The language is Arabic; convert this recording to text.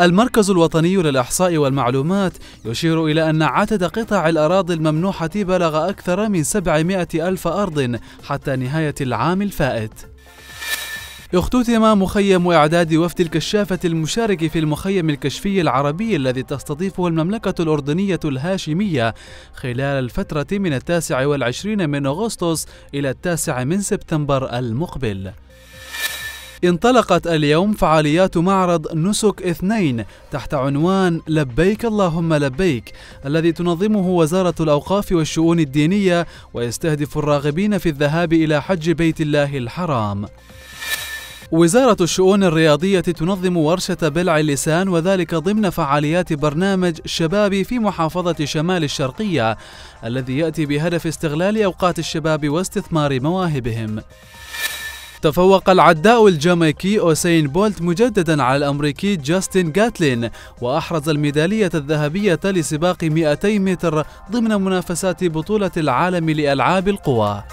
المركز الوطني للإحصاء والمعلومات يشير إلى أن عدد قطع الأراضي الممنوحة بلغ أكثر من 700 ألف أرض حتى نهاية العام الفائت. اختتم مخيم إعداد وفد الكشافة المشارك في المخيم الكشفي العربي الذي تستضيفه المملكة الأردنية الهاشمية خلال الفترة من التاسع والعشرين من أغسطس إلى التاسع من سبتمبر المقبل. انطلقت اليوم فعاليات معرض نسك اثنين تحت عنوان لبيك اللهم لبيك الذي تنظمه وزارة الأوقاف والشؤون الدينية ويستهدف الراغبين في الذهاب إلى حج بيت الله الحرام. وزارة الشؤون الرياضية تنظم ورشة بلع اللسان وذلك ضمن فعاليات برنامج شبابي في محافظة شمال الشرقية الذي يأتي بهدف استغلال أوقات الشباب واستثمار مواهبهم. تفوق العداء الجامايكي أوسين بولت مجددا على الأمريكي جاستن جاتلين وأحرز الميدالية الذهبية لسباق 200 متر ضمن منافسات بطولة العالم لألعاب القوى